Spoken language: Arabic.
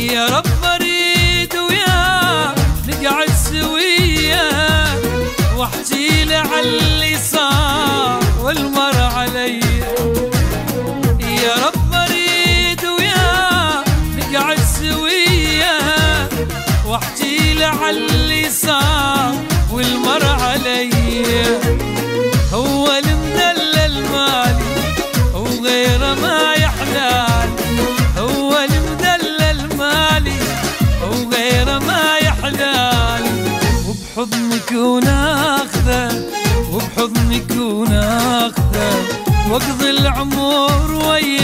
يا رب أريد وياه نقعد سوية واحكي اللي صار والمر علي. يا رب أريد وياه نقعد سوية واحكي اللي صار وغيره ما يحلال وبحضنك وناخذه وبحضنك وناخذه. واقضي العمر وياه يا رب مشتاق